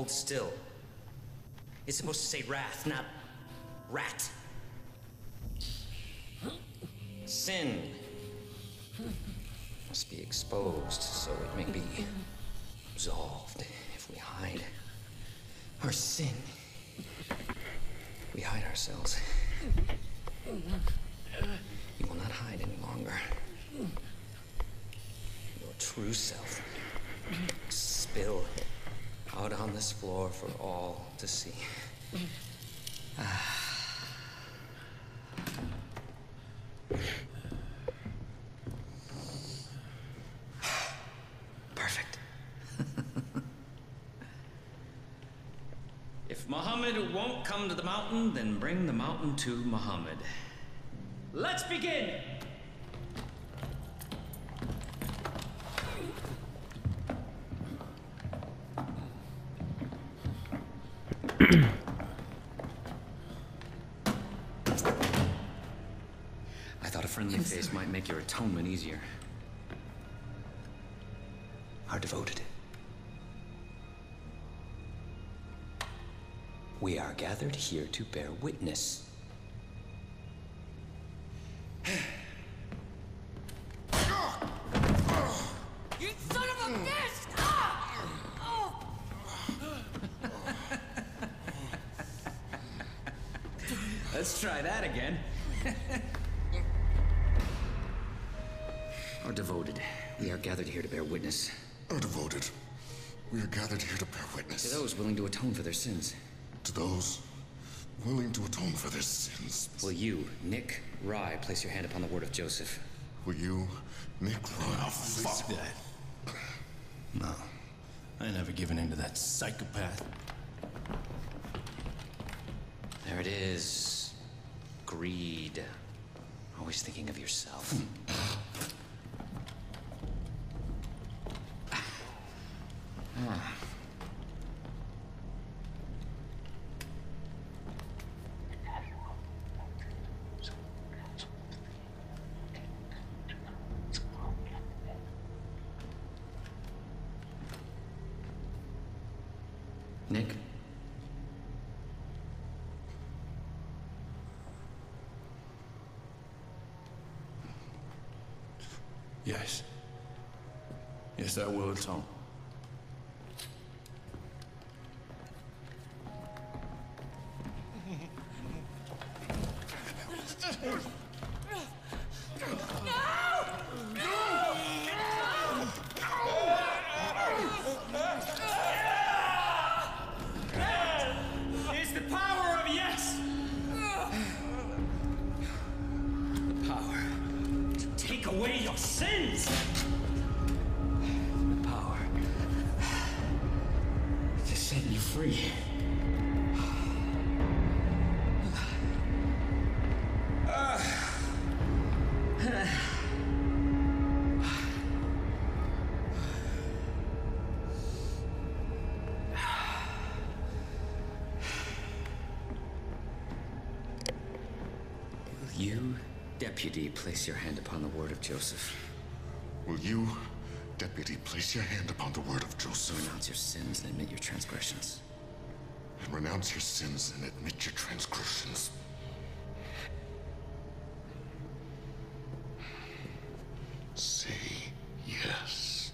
Hold still. It's supposed to say wrath, not rat. Sin must be exposed so it may be absolved if we hide our sin. We hide ourselves. You will not hide any longer. Your true self spill out on this floor for all to see. Perfect. if Muhammad won't come to the mountain, then bring the mountain to Muhammad. Let's begin! I thought a friendly face might make your atonement easier. Are devoted. We are gathered here to bear witness. You son of a bitch! Ah! Oh! Let's try that again. Our devoted. We are gathered here to bear witness. Our devoted. We are gathered here to bear witness To those willing to atone for their sins. to those willing to atone for their sins. Will you, Nick Rye, place your hand upon the word of Joseph? Will you, Nick Ryan? Oh, fuck that. No. I ain't never given in to that psychopath. There it is. Greed. Always thinking of yourself. Hmm. Nick? Yes. Yes, I will atone. Free. Will you, deputy, place your hand upon the word of Joseph? Will you, deputy, place your hand upon the word of Joseph Renounce your sins and admit your transgressions. and renounce your sins and admit your transgressions? Say yes.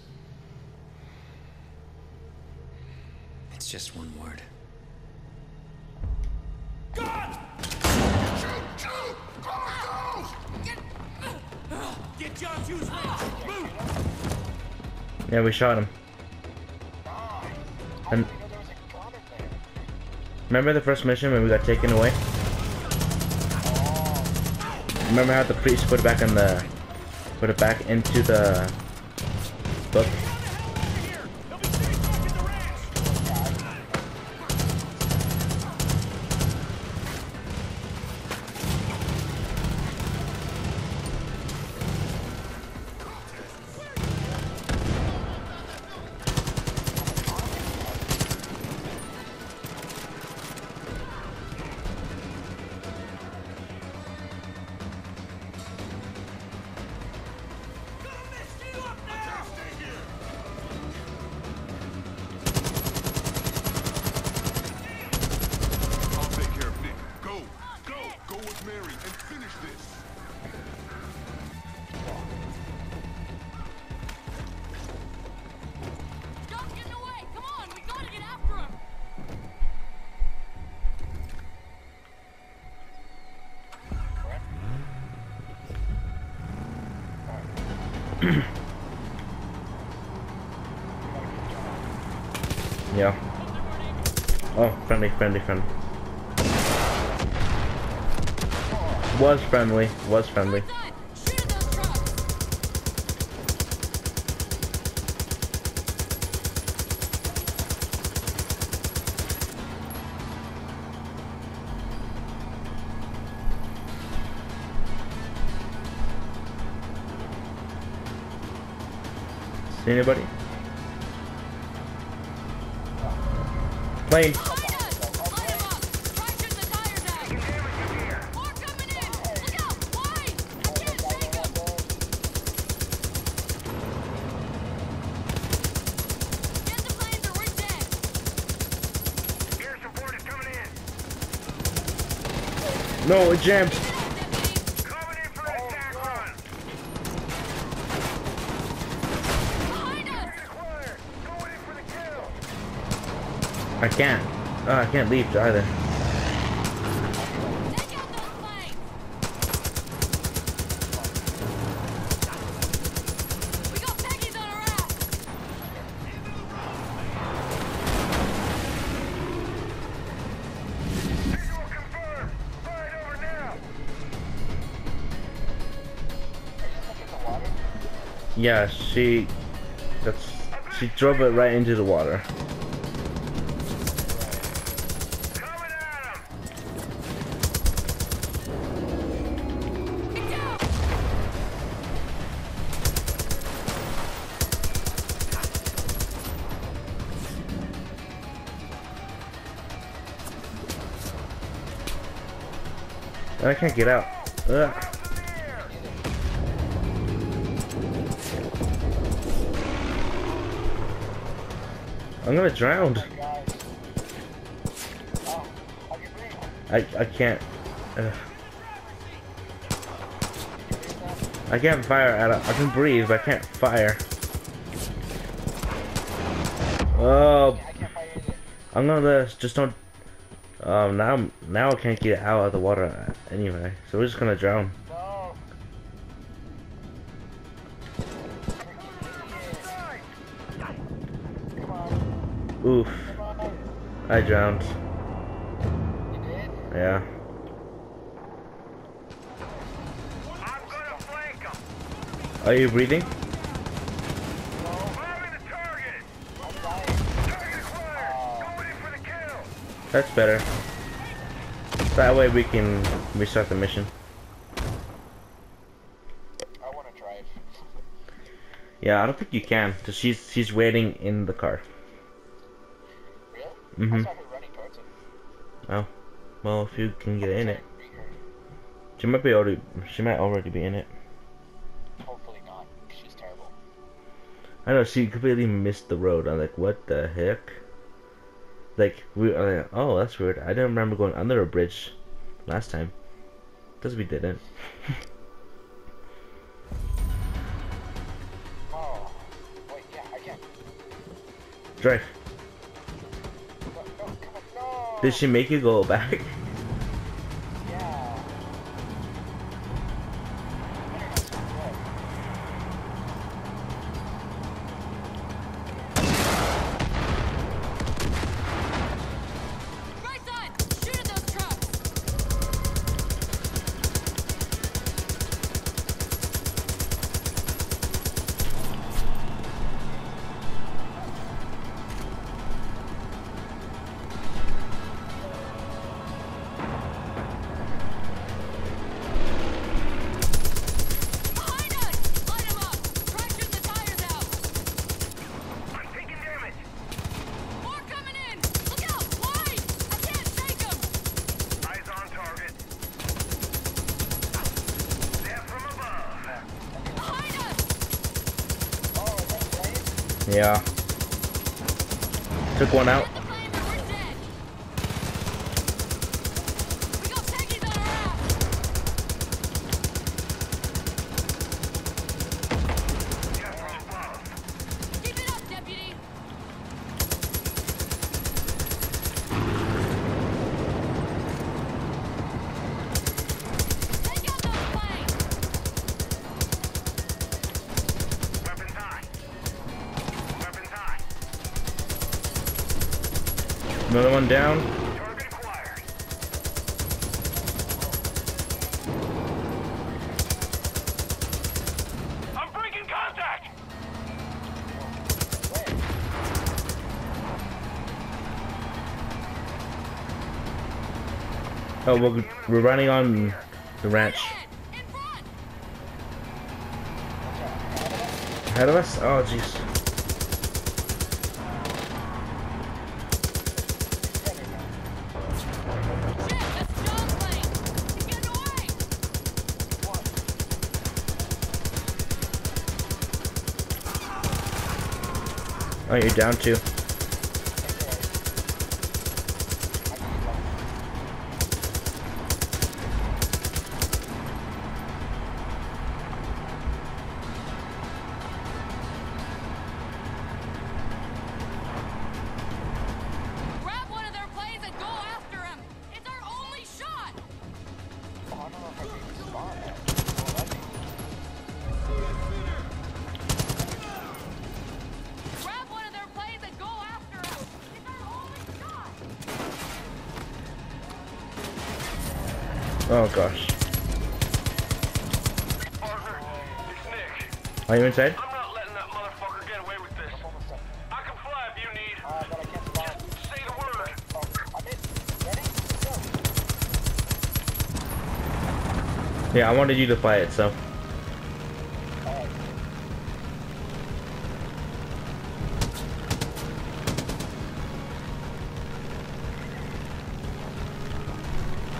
It's just one word. Yeah, we shot him. And remember the first mission when we got taken away? Remember how the priest put it back in the put it back into the book? Friendly, friendly, friendly. Was friendly, was friendly. See anybody? Plane. For it kill. I can't. Oh, I can't leave either. Yeah, she. That's. She drove it right into the water. I can't get out. Ugh. I'm gonna drown. I I can't. Ugh. I can't fire at it. I can breathe, but I can't fire. Oh, I'm gonna just don't. Um, now now I can't get out of the water anyway, so we're just gonna drown. Oof. I drowned. Yeah. I'm gonna flank him. Are you breathing? Bombing the target. Target acquired. Going in for the kill. That's better. That way we can restart the mission. I want to drive. Yeah, I don't think you can, cause she's she's waiting in the car. Really? Mhm. I saw her running towards him. Oh, well, if you can get in it, she might be already she might already be in it. Hopefully not. She's terrible. I know she completely missed the road. I'm like, what the heck? Like we, uh, oh, that's weird. I didn't remember going under a bridge last time, cause we didn't. Oh. Wait, yeah, I can. Drive. Did she make you go back? Yeah. Took one out. Another one down. I'm breaking contact! Oh, we're, we're running on the ranch. Ahead of us? Oh, jeez. Oh, you're down too. Oh, gosh. Parker, it's Nick. Are you inside? I'm not letting that motherfucker get away with this. I can fly if you need. Uh, but I can't spawn. Just say the word. Ready? Go. Yeah, I wanted you to fly it, so. Alright. Get John, man. Shoot him up. I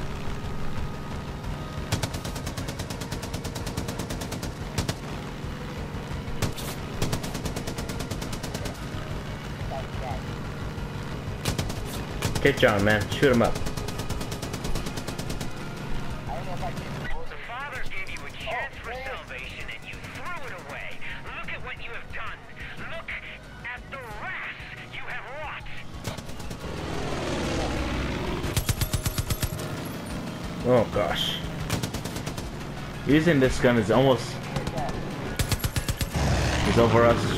don't know if I can. The Father gave you a chance for salvation and you threw it away. Look at what you have done. Look at the wrath you have wrought. Oh, gosh. Using this gun is almost. is over us.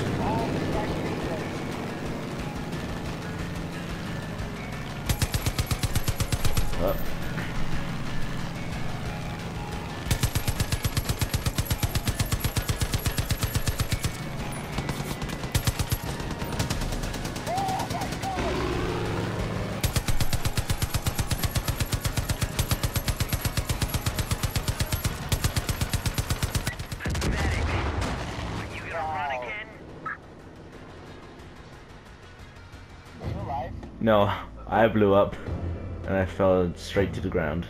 No, I blew up. And I fell straight to the ground.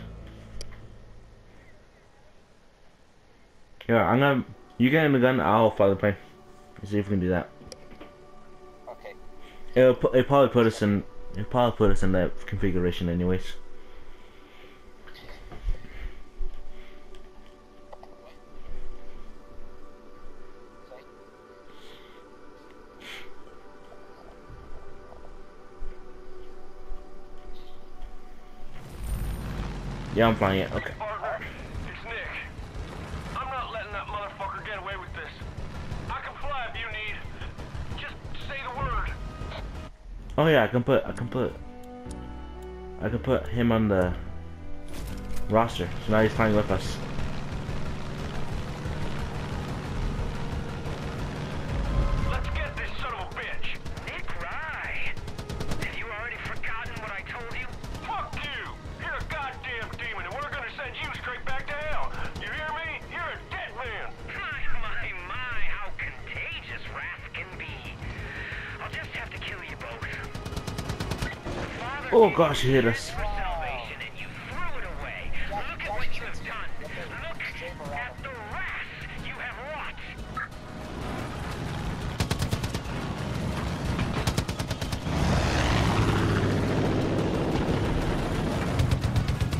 Yeah, I'm gonna. You get in the gun, I'll fly the plane. Let's See if we can do that. Okay. It'll, it'll probably put us in. It'll probably put us in that configuration, anyways. Need. Just say the word. Oh yeah, I can put. I can put. I can put him on the roster. So now he's flying with us. The gosh, he hit us.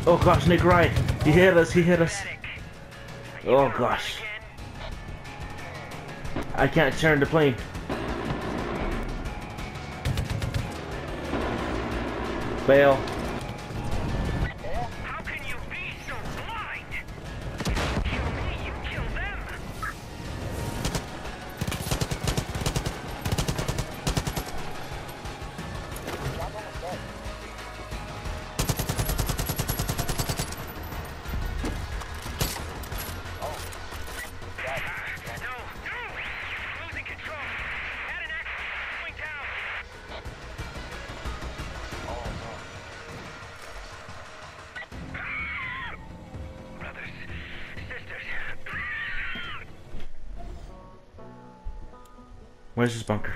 Oh gosh, Nick Wright. He hit us. He hit us. Oh gosh. I can't turn the plane. Fail. Where's his bunker?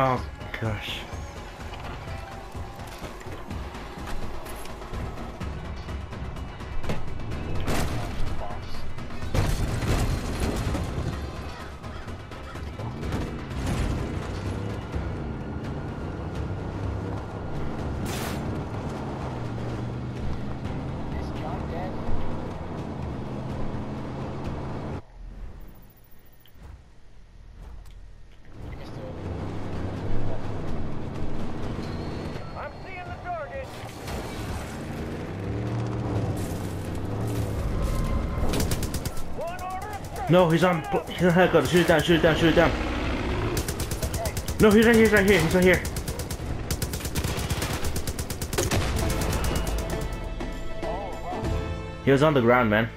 Oh gosh. No, he's on. He's on helicopter. Shoot it down. Shoot it down. Shoot it down. No, he's right here. He's right here. He's right here. He was on the ground, man.